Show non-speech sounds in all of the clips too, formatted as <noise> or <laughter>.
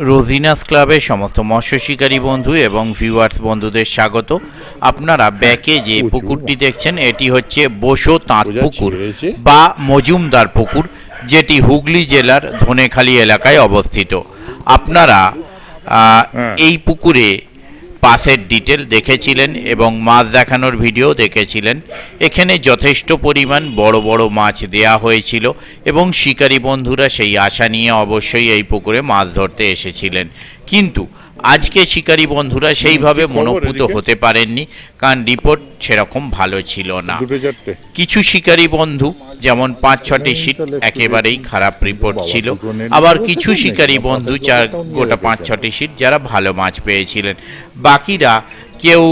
রোজিনাস ক্লাবের সমস্ত মৎস্য শিকারী বন্ধু এবং ভিউয়ার্স বন্ধুদের স্বাগত। আপনারা ব্যাকে যে পুকুরটি দেখছেন এটি হচ্ছে বসো তাঁত পুকুর বা মজুমদার পুকুর যেটি হুগলি জেলার ধনেখালী এলাকায় অবস্থিত। আপনারা হ্যাঁ। এই পুকুরে পাসের ডিটেল দেখেছিলেন এবং মাছ দেখানোর ভিডিও দেখেছিলেন। এখানে যথেষ্ট পরিমাণ বড় বড় মাছ দেয়া হয়েছিল এবং শিকারী বন্ধুরা সেই আশা নিয়ে অবশ্যই এই পুকুরে মাছ ধরতে এসেছিলেন। কিন্তু আজকে শিকারী বন্ধুরা সেইভাবে মনোপুত হতে পারেননি কারণ রিপোর্ট সেরকম ভালো ছিল না। কিছু শিকারী বন্ধু যেমন পাঁচ ছটি সিট একেবারেই খারাপ রিপোর্ট ছিল। আবার কিছু শিকারী বন্ধু নিয়ে গোটা পাঁচ ছটি সিট যারা ভালো মাছ পেয়েছিলেন। বাকিরা কেউ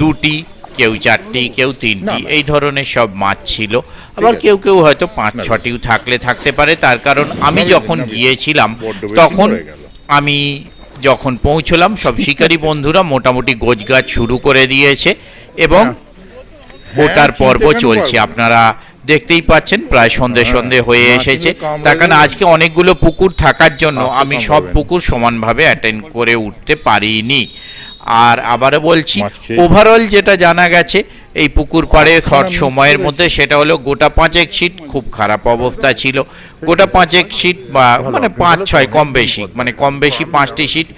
দুটি কেউ চারটি কেউ তিনটি। এই ধরনের সব মাছ ছিল। আবার কেউ কেউ হয়তো পাঁচ ছটিও থাকলে থাকতে পারে তার কারণ আমি যখন গিয়েছিলাম তখন আমি যখন পৌঁছলাম সব শিকারী বন্ধুরা মোটামুটি গোছগাছ শুরু করে দিয়েছে এবং ওটার হ্যাঁ, পর্ব চলছে। আপনারা দেখতেই পাচ্ছেন প্রায় সন্ধে হ্যাঁ, সন্ধে হয়ে এসেছে। তার কারণে আজকে অনেকগুলো পুকুর থাকার জন্য আমি সব। পুকুর সমানভাবে অ্যাটেন্ড করে উঠতে পারিনি। আর আবারও বলছি ওভারঅল যেটা জানা গেছে এই পুকুর পাড়ে শর্ট সময়ের মধ্যে সেটা হলো গোটা পাঁচেক সিট খুব খারাপ অবস্থা ছিল। গোটা পাঁচেক সিট বা মানে পাঁচ ছয় কম বেশি মানে কম বেশি পাঁচটি সিট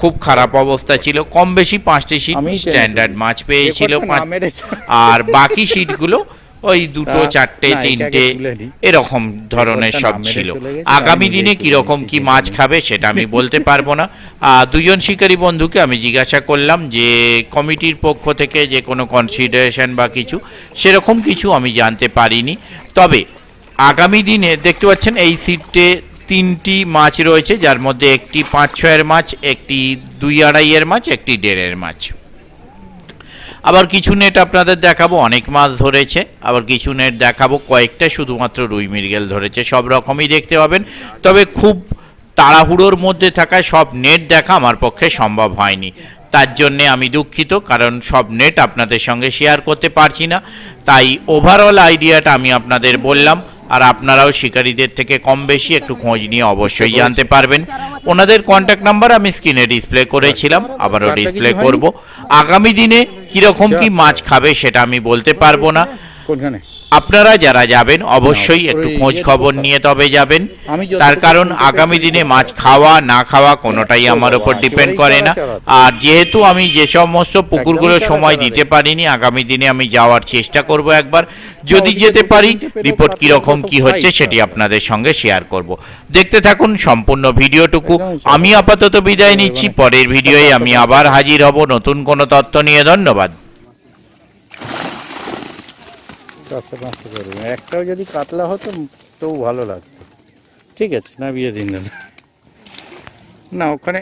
খুব খারাপ অবস্থা ছিল। কম বেশি পাঁচটি সিট স্ট্যান্ডার্ড মাছ পেয়েছিল। আর বাকি সিটগুলো ওই দুটো চারটে তিনটে এরকম ধরনের সব ছিল। আগামী দিনে কীরকম কি মাছ খাবে সেটা আমি বলতে পারব না। দুজন শিকারী বন্ধুকে আমি জিজ্ঞাসা করলাম যে কমিটির পক্ষ থেকে যে কোনো কনসিডারেশন বা কিছু সেরকম কিছু আমি জানতে পারিনি। তবে আগামী দিনে দেখতে পাচ্ছেন এই সিটে তিনটি মাছ রয়েছে যার মধ্যে একটি পাঁচ ছয়ের মাছ একটি দুই আড়াইয়ের মাছ একটি দেড়ের মাছ। আবার কিছু নেট আপনাদের দেখাবো, অনেক মাছ ধরেছে, আবার কিছু নেট দেখাবো, কয়েকটা শুধুমাত্র রুই মৃগেল ধরেছে, সব রকমই দেখতে পাবেন। তবে খুব তাড়াহুড়োর মধ্যে থাকা সব নেট দেখা আমার পক্ষে সম্ভব হয়নি। তার জন্যে আমি দুঃখিত, কারণ সব নেট আপনাদের সঙ্গে শেয়ার করতে পারছি না। তাই ওভারঅল আইডিয়াটা আমি আপনাদের বললাম, আর আপনারাও শিকারীদের থেকে কম বেশি একটু খোঁজ নিয়ে অবশ্যই জানতে পারবেন। ওনাদের কন্ট্যাক্ট নাম্বার আমি স্ক্রিনে ডিসপ্লে করেছিলাম, আবারও ডিসপ্লে করব। আগামী দিনে কীরকম কি মাছ খাবে সেটা আমি বলতে পারব না। কোনখানে? আপনারা যারা যাবেন অবশ্যই একটু খোঁজ খবর নিয়ে তবে যাবেন। তার কারণ আগামী দিনে মাছ খাওয়া না খাওয়া কোনোটাই আমার উপর ডিপেন্ড করে না। আর যেহেতু আমি যে সমস্ত পুকুরগুলো সময় দিতে পারিনি আগামী দিনে আমি যাওয়ার চেষ্টা করব একবার। যদি যেতে পারি রিপোর্ট কীরকম কি হচ্ছে সেটি আপনাদের সঙ্গে শেয়ার করব। দেখতে থাকুন সম্পূর্ণ ভিডিওটুকু। একদম আমি আপাতত বিদায় নিচ্ছি। পরের ভিডিওয়ে আমি আবার হাজির হব নতুন কোনো তথ্য নিয়ে। ধন্যবাদ। চারশো পাঁচশো করবে। একটাও যদি কাতলা হতো, তবু ভালো লাগতো। ঠিক আছে না বিয়ে দিন দাদা না, ওখানে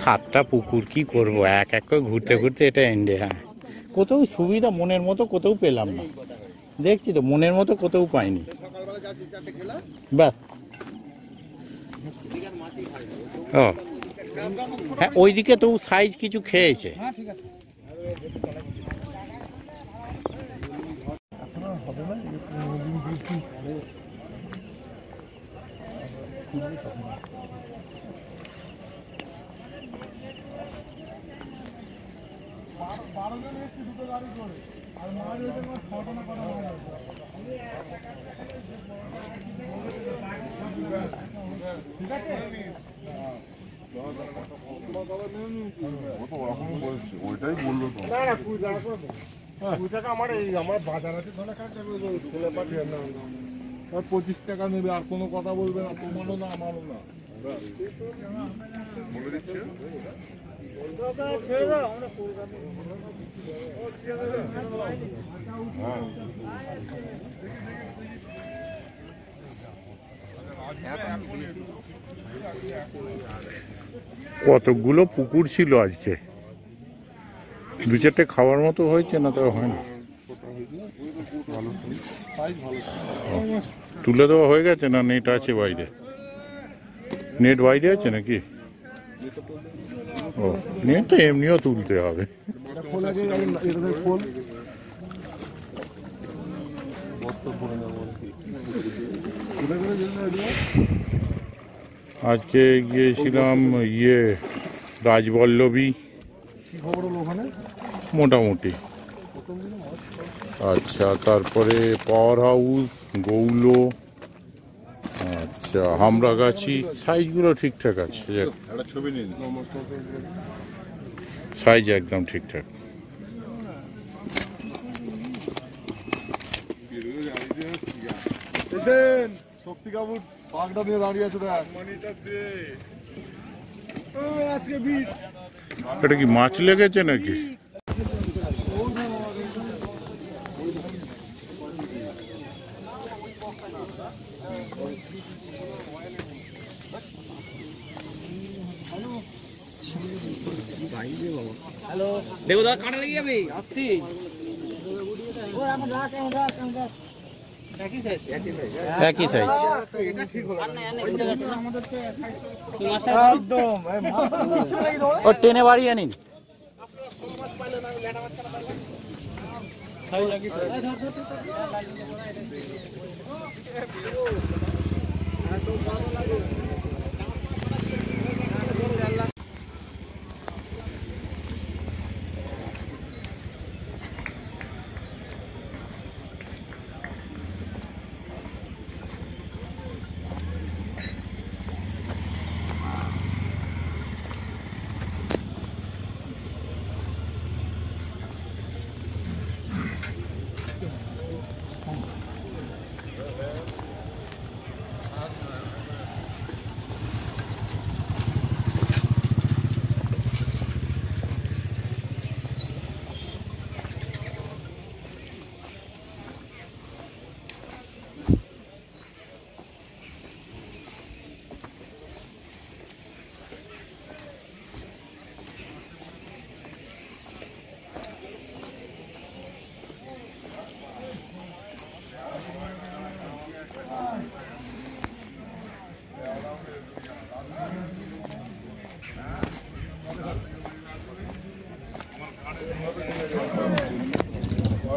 সাতটা পুকুর কি করব? এক এক করে ঘুরতে ঘুরতে এটা এন্ডে হ্যাঁ কোথাও সুবিধা মনের মতো কোথাও পেলাম না। দেখছি তো, মনের মতো কোথাও পাইনি। ব্যাস। ও হ্যাঁ ওইদিকে তো সাইজ কিছু খেয়েছে। ওইটাই বলল তো আমার এই আমার বাজার আছে ধরে খাচ্ছে ছেলে পাঠিয়ে না আর পঁচিশ টাকা নেবে আর কোনো কথা বলবে না তোমারও না আমারও না। বলে দিচ্ছে। কতগুলো পুকুর ছিল আজকে? দু চারটে খাওয়ার মতো হয়েছে না তো হয়নি তুলে দেওয়া হয়ে গেছে না নেট আছে বাইরে? নেট বাইরে আছে নাকি? ও নেট তো, এমনিও তুলতে হবে। আজকে গিয়েছিলাম ইয়ে রাজবল্লভী। মোটামুটি। আচ্ছা তারপরে পাওয়ার হাউস গৌলো। আচ্ছা হামরাগাছি সাইজগুলো ঠিকঠাক আছে সাইজ একদম ঠিকঠাক। শক্তি কাপুর দাঁড়িয়ে আছে এটা কি মাছ লেগেছে নাকি? দেখো দাদা কাটা লেগে যাবে? আসছি। একই সাইজ ও টেনে বাড়িয়ে নিন।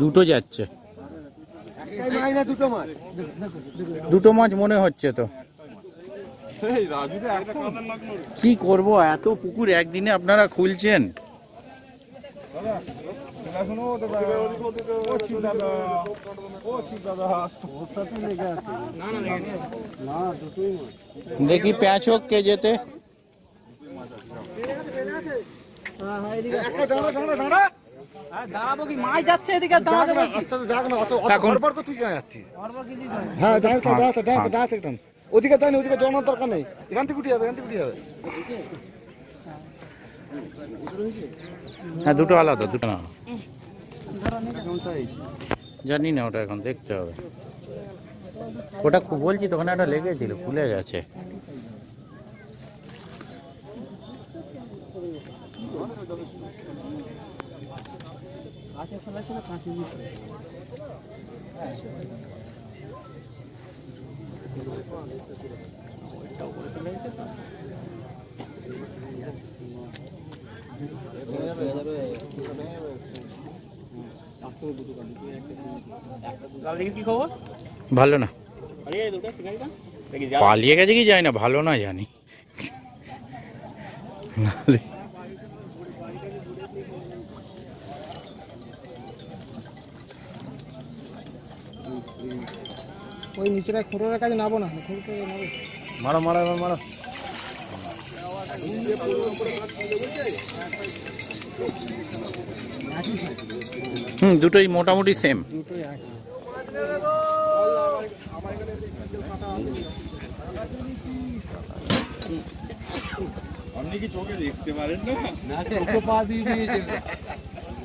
দুটো যাচ্ছে। দুটো মাছ মনে হচ্ছে তো। কি করব? এত পুকুর একদিনে আপনারা খুলছেন? দেখি প্যাঁচ হোক কে যেতে হ্যাঁ দাঁড়াতে দাঁড়াতে দাঁড়াতে দাঁড়াতে একদম ওদিকে যায়নি ওদিকে জড়ানোর দরকার নেই। এখান থেকে উঠে যাবে এখান থেকে উঠে যাবে। হ্যাঁ দুটো আলাদা দুটো না। জানি না ওটা এখন দেখতে হবে। ওটা খুব বলছি তখন একটা লেগেছিল খুলে গেছে। খবর? ভালো না। পালিয়ে গেছে কি যায় না ভালো না জানি। <laughs> ওই নিচেটা খোঁড়োর কাছে নাবো না খোঁড়তে নাবো মারো মারো এবার মারো। হুম দুটোই মোটামুটি সেম দুটোই আপনি কি চোখে দেখতে পারেন না? না পা দিয়ে দিয়েছে